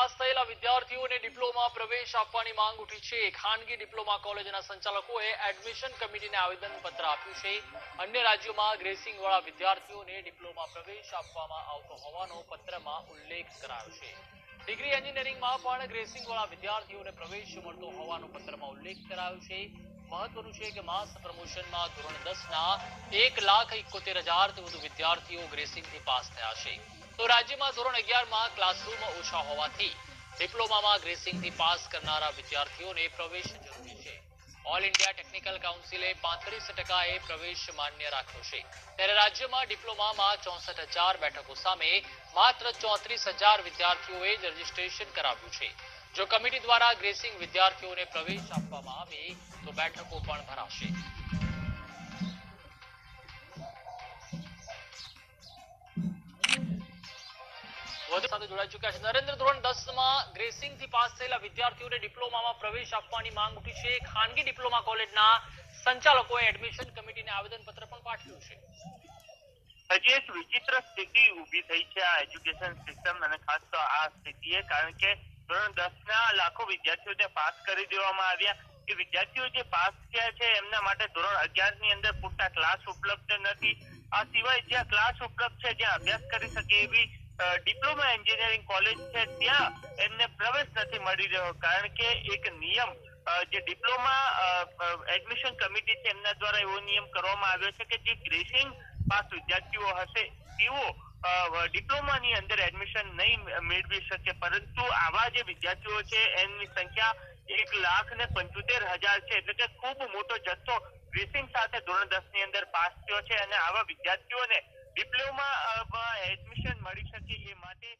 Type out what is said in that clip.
Pass થયેલા વિદ્યાર્થીઓને diploma પ્રવેશ આપવાની માંગ ઉઠી છે. ખાનગી ડિપ્લોમા કોલેજના સંચાલકોએ એડમિશન કમિટીને આવેદનપત્ર આપ્યું છે. અન્ય રાજ્યોમાં ગ્રેસિંગ વાળા વિદ્યાર્થીઓને ડિપ્લોમા પ્રવેશ આપવામાં આવતો હોવાનો પત્રમાં ઉલ્લેખ કરાયો છે. ડિગ્રી એન્જિનિયરિંગમાં પણ ગ્રેસિંગ વાળા વિદ્યાર્થીઓને પ્રવેશ મળતો હોવાનો પત્રમાં ઉલ્લેખ કરાયો છે. મહત્વનું છે કે માસ પ્રમોશનમાં ધોરણ દસના એક લાખ એકોતેર હજારથી વધુ વિદ્યાર્થીઓ ગ્રેસિંગથી પાસ થયા છે. તો રાજ્યમાં ધોરણ અગિયારમાં ક્લાસરૂમ ઓછા હોવાથી ડિપ્લોમામાં ગ્રેસિંગથી પાસ કરનારા વિદ્યાર્થીઓને પ્રવેશ જરૂરી છે. ઓલ ઇન્ડિયા ટેકનિકલ કાઉન્સિલે પાંત્રીસ ટકાએ પ્રવેશ માન્ય રાખ્યો છે. ત્યારે રાજ્યમાં ડિપ્લોમામાં ચોસઠ હજાર બેઠકો સામે માત્ર ચોત્રીસ હજાર વિદ્યાર્થીઓએ જ રજીસ્ટ્રેશન કરાવ્યું છે. જો કમિટી દ્વારા ગ્રેસિંગ વિદ્યાર્થીઓને પ્રવેશ આપવામાં આવે તો બેઠકો પણ ભરાશે. વધુ સાથે જોડાઈ ચુક્યા છે. નરેન્દ્ર ધોરણ દસમાં ગ્રેસિંગથી પાસ થયેલા વિદ્યાર્થીઓને ડિપ્લોમામાં પ્રવેશ આપવાની માંગ ઉઠી છે. ખાનગી ડિપ્લોમા કોલેજના સંચાલકોએ એડમિશન કમિટીને આવેદનપત્ર પણ પાઠવ્યું છે. હજી એક વિચિત્ર સ્થિતિ ઊભી થઈ છે આ એજ્યુકેશન સિસ્ટમ અને ખાસ તો આ સ્થિતિએ, કારણ કે ધોરણ દસ ના લાખો વિદ્યાર્થીઓને પાસ કરી દેવામાં આવ્યા. કે વિદ્યાર્થીઓ જે પાસ થયા છે એમના માટે ધોરણ અગિયારની અંદર પૂરતા ક્લાસ ઉપલબ્ધ નથી. આ સિવાય જ્યાં ક્લાસ ઉપલબ્ધ છે, જ્યાં અભ્યાસ કરી શકે એવી ડિપ્લોમા એન્જિનિયરિંગ કોલેજ છે ત્યાં એમને પ્રવેશ નથી મળી રહ્યો કારણ કે એક નિયમ જે ડિપ્લોમા એડમિશન કમિટી છે એમના દ્વારા એવો નિયમ કરવામાં આવ્યો છે કે જે ગ્રેસિંગ પાસ વિદ્યાર્થીઓ હશે, તેઓ ડિપ્લોમાની અંદર એડમિશન નહીં મેળવી શકે. પરંતુ આવા જે વિદ્યાર્થીઓ છે, એમની સંખ્યા એક લાખ ને પંચોતેર હજાર છે. એટલે કે ખૂબ મોટો જથ્થો ગ્રેસિંગ સાથે ધોરણ દસની અંદર પાસ થયો છે અને આવા વિદ્યાર્થીઓને ડિપ્લોમા એડમિશન મળી શકે એ માટે